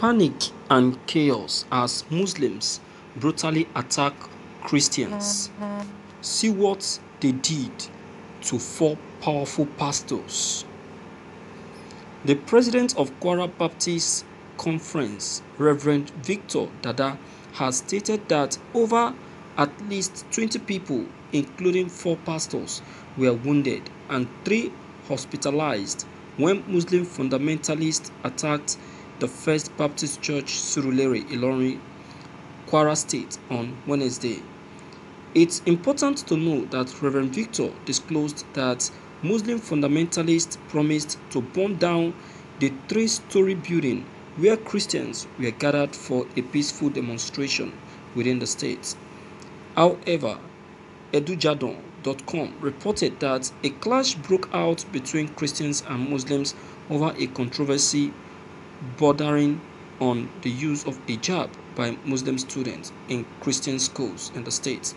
Panic and chaos as Muslims brutally attack Christians. See what they did to four powerful pastors. The president of Kwara Baptist Conference, Reverend Victor Dada, has stated that over at least 20 people, including four pastors, were wounded and three hospitalized when Muslim fundamentalists attacked the First Baptist Church Surulere, Ilorin, Kwara State on Wednesday. It's important to note that Reverend Victor disclosed that Muslim fundamentalists promised to burn down the three-story building where Christians were gathered for a peaceful demonstration within the state. However, edujandon.com reported that a clash broke out between Christians and Muslims over a controversy bordering on the use of hijab by Muslim students in Christian schools in the state.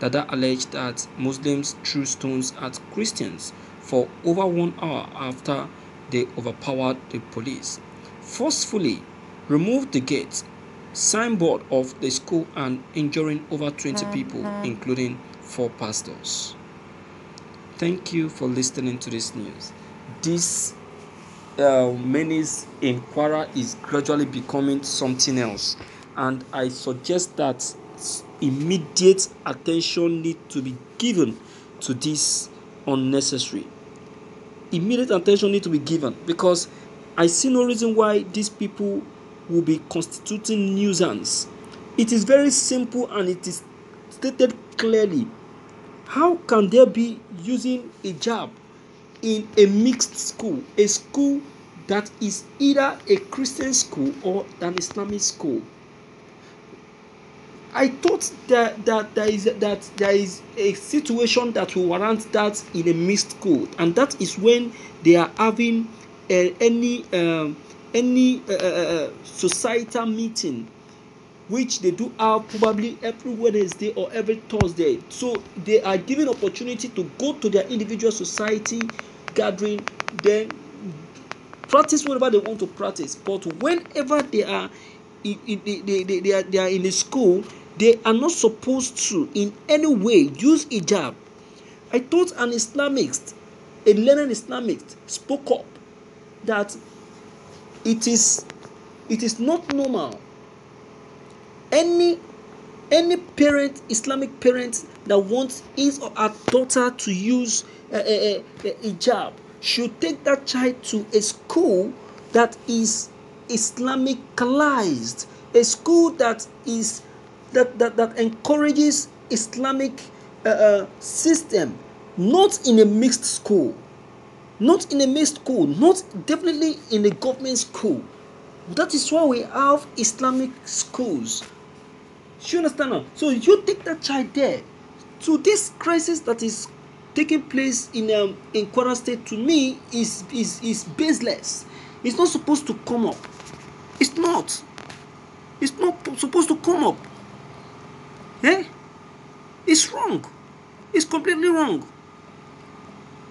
Dada alleged that Muslims threw stones at Christians for over one hour after they overpowered the police, forcefully removed the gate, signboard of the school and injuring over 20 people, mm-hmm. including four pastors. Thank you for listening to this news. This uh, Kwara is gradually becoming something else, and I suggest that immediate attention need to be given to this unnecessary immediate attention need to be given because I see no reason why these people will be constituting nuisance. It is very simple and it is stated clearly. How can there be using hijab in a mixed school, a school that is either a Christian school or an Islamic school? I thought that that there is that there is a situation that will warrant that in a mixed school, and that is when they are having uh, any um, any uh, uh, societal meeting, which they do have probably every Wednesday or every Thursday. So they are given opportunity to go to their individual society gathering, then practice whatever they want to practice. But whenever they are in, in, they, they, they, are, they are in a school they are not supposed to in any way use hijab. I thought an Islamist, a learned Islamist, spoke up that it is it is not normal. Any any parent, Islamic parent that wants his or her daughter to use a, a, a, a hijab should take that child to a school that is Islamicalized, a school that is that, that, that encourages Islamic uh, uh, system, not in a mixed school, not in a mixed school, not definitely in a government school. That is why we have Islamic schools. You understand? So you take that child there. to this crisis that is taking place in um, in Kwara State to me is is is baseless. It's not supposed to come up. It's not. It's not supposed to come up. Eh? It's wrong. It's completely wrong.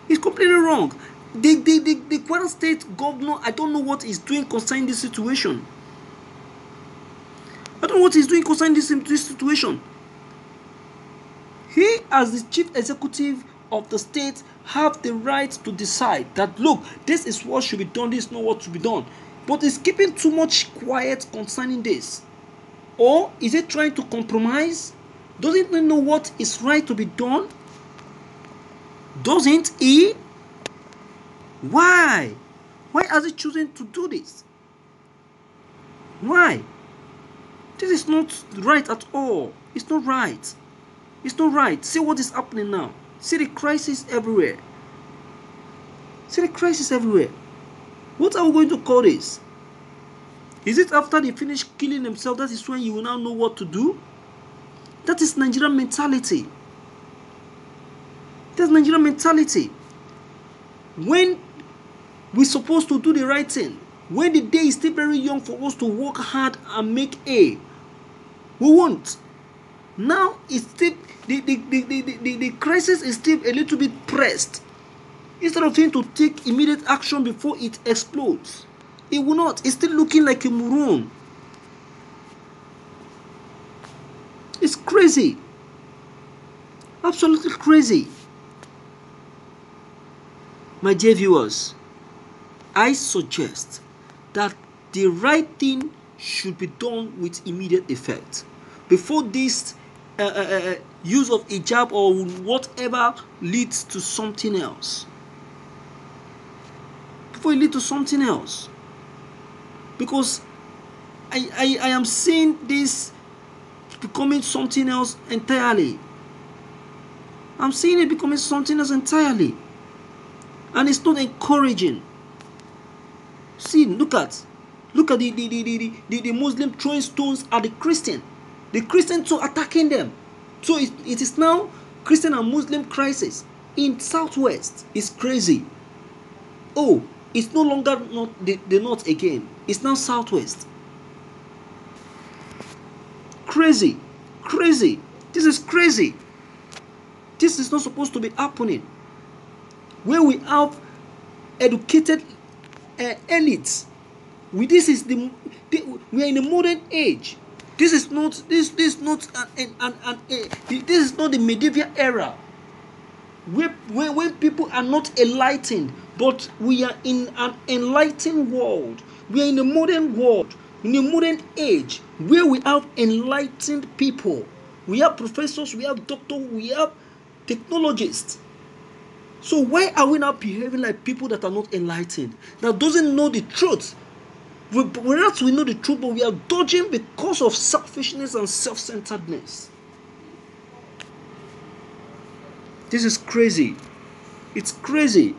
It's completely wrong. The, the, the, the Kwara State governor, I don't know what he's doing concerning this situation. I don't know what he's doing concerning this, this situation. He, as the chief executive of the state, have the right to decide that look, this is what should be done, this is not what should be done. But he's keeping too much quiet concerning this. Or is it trying to compromise? Doesn't he know what is right to be done? Doesn't he? Why? Why has he chosen to do this? Why? This is not right at all. It's not right. It's not right. See what is happening now. See the crisis everywhere. See the crisis everywhere. What are we going to call this? Is it after they finish killing themselves that is when you will now know what to do? That is Nigerian mentality. That's Nigerian mentality. When we're supposed to do the right thing, when the day is still very young for us to work hard and make A, we won't. Now it's still the, the, the, the, the, crisis is still a little bit pressed. Instead of him to take immediate action before it explodes, It will not. It's still looking like a maroon. It's crazy. Absolutely crazy. My dear viewers, I suggest that the right thing should be done with immediate effect before this uh, uh, uh, use of hijab or whatever leads to something else. Before it leads to something else. Because I, I, I am seeing this becoming something else entirely. I'm seeing it becoming something else entirely. And it's not encouraging. See look at look at the the, the, the, the, the muslim throwing stones at the christian the christian too attacking them. So it, it is now christian and muslim crisis in southwest. It's crazy. Oh it's no longer not the, the north again. It's now southwest. Crazy. Crazy. This is crazy. This is not supposed to be happening. Where we have educated uh, elites we this is the, the we are in a modern age this is not this this is not an, an, an, an this is not the medieval era. Where, where when people are not enlightened but we are in an enlightened world. We are in a modern world in a modern age where we have enlightened people. We have professors we have doctors we have technologists so why are we not behaving like people that are not enlightened that doesn't know the truth whereas we know the truth but we are dodging because of selfishness and self-centeredness. This is crazy. It's crazy.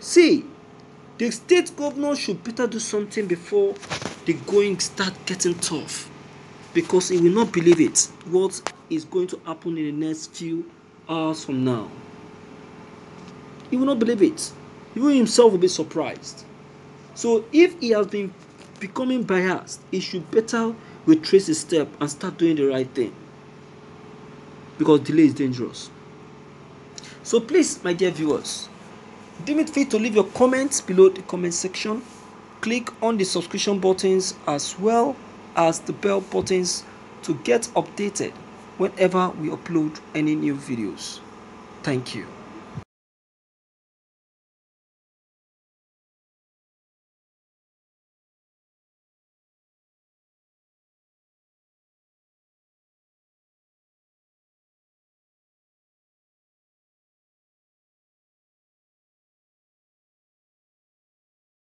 See the state governor should better do something before the going start getting tough because he will not believe it. What is going to happen in the next few hours from now? He will not believe it. Even himself will be surprised so if he has been becoming biased he should better retrace his step and start doing the right thing. Because delay is dangerous. So please my dear viewers deem it fit to leave your comments below the comment section. Click on the subscription buttons as well as the bell buttons to get updated whenever we upload any new videos. Thank you